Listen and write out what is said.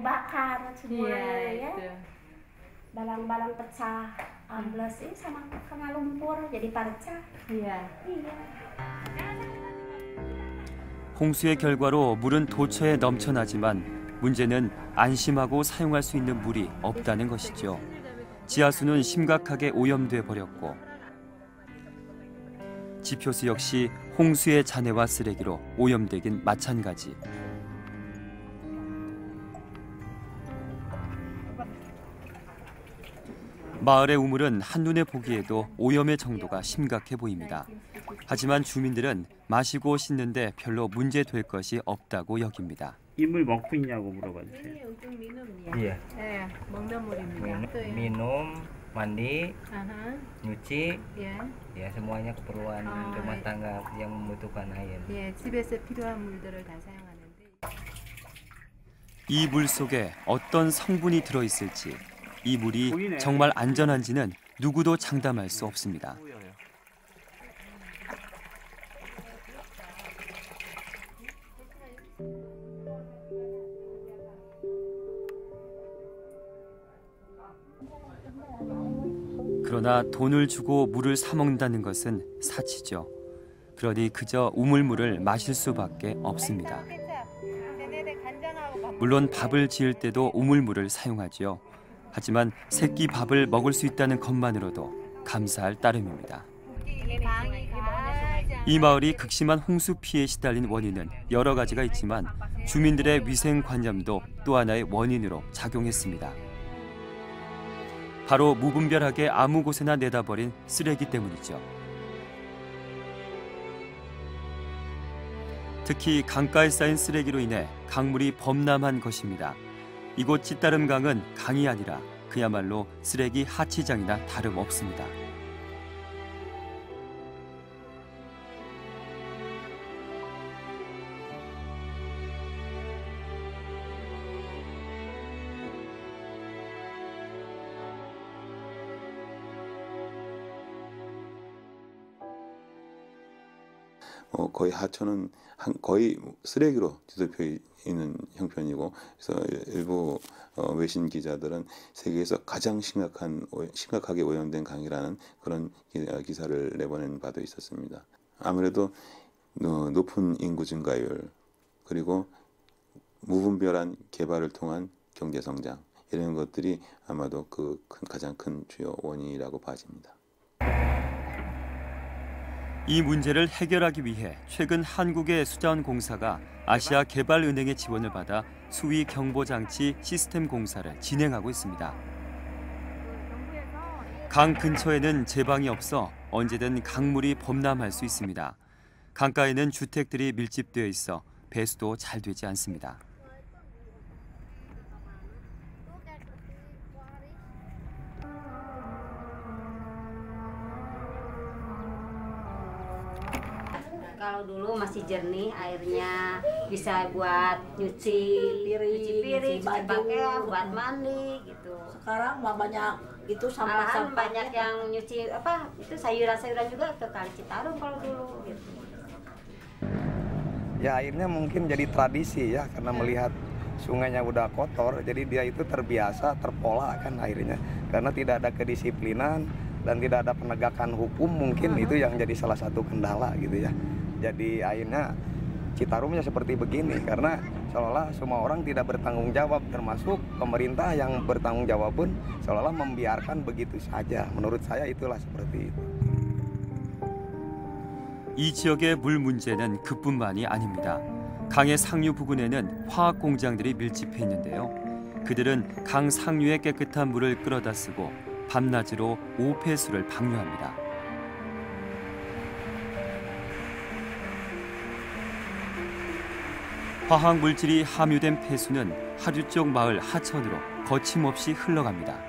bakar semua Iya, ya itu. balang-balang pecah ambles ini sama kena lumpur jadi Iya. iya 홍수의 결과로 물은 도처에 넘쳐나지만 문제는 안심하고 사용할 수 있는 물이 없다는 것이죠. 지하수는 심각하게 오염돼 버렸고 지표수 역시 홍수의 잔해와 쓰레기로 오염되긴 마찬가지. 마을의 우물은 한눈에 보기에도 오염의 정도가 심각해 보입니다. 하지만 주민들은 마시고 씻는데 별로 문제 될 것이 없다고 여깁니다. 이 물 먹고 있냐고 물어봐 주세요. Eh, 먹는 물입니다. minum, mandi, nyuci, ya. ya semuanya keperluan Oh, rumah iya. tangga yang membutuhkan air. 예, 집에서 필요한 물들을 다 사용하는데. 이 물 속에 어떤 성분이 들어 있을지, 이 물이. 정말 안전한지는 누구도 장담할 수 없습니다. 그러나 돈을 주고 물을 사 먹는다는 것은 사치죠. 그러니 그저 우물물을 마실 수밖에 없습니다. 물론 밥을 지을 때도 우물물을 사용하지요. 하지만 새끼 밥을 먹을 수 있다는 것만으로도 감사할 따름입니다. 이 마을이 극심한 홍수 피해에 시달린 원인은 여러 가지가 있지만 주민들의 위생 관념도 또 하나의 원인으로 작용했습니다. 바로 무분별하게 아무 곳에나 내다버린 쓰레기 때문이죠. 특히 강가에 쌓인 쓰레기로 인해 강물이 범람한 것입니다. 이곳 찌따름강은 강이 아니라 그야말로 쓰레기 하치장이나 다름없습니다. 어, 거의 하천은 한, 거의 쓰레기로 뒤덮여 있는 형편이고 그래서 일부 어, 외신 기자들은 세계에서 가장 심각한 오- 심각하게 오염된 강이라는 그런 기, 기사를 내보낸 바도 있었습니다. 아무래도 어, 높은 인구 증가율 그리고 무분별한 개발을 통한 경제 성장 이런 것들이 아마도 그 큰, 가장 큰 주요 원인이라고 봐집니다. 이 문제를 해결하기 위해 최근 한국의 수자원공사가 아시아 개발은행의 지원을 받아 수위 경보 장치 시스템 공사를 진행하고 있습니다. 강 근처에는 제방이 없어 언제든 강물이 범람할 수 있습니다. 강가에는 주택들이 밀집되어 있어 배수도 잘 되지 않습니다. Kalau dulu masih jernih airnya bisa buat nyuci piring, nyuci piring, nyuci pakaian, buat mandi gitu. sekarang mah banyak itu sampah-sampah banyak yang nyuci apa itu sayuran-sayuran juga ke kali Citarum kalau dulu gitu. Ya akhirnya mungkin jadi tradisi ya karena melihat sungainya udah kotor jadi dia itu terbiasa terpola kan akhirnya karena tidak ada kedisiplinan dan tidak ada penegakan hukum mungkin itu yang jadi salah satu kendala gitu ya jadi akhirnya Citarumnya seperti begini karena seolah-olah semua orang tidak bertanggung jawab termasuk pemerintah yang bertanggung jawab pun seolah-olah membiarkan begitu saja menurut saya itulah seperti itu 이 지역의 물 문제는 그뿐만이 아닙니다. 강의 상류 부근에는 화학 공장들이 밀집해 있는데요. 그들은 강 상류의 깨끗한 물을 끌어다 쓰고 밤낮으로 오폐수를 방류합니다. 화학 물질이 함유된 폐수는 하류 쪽 마을 하천으로 거침없이 흘러갑니다.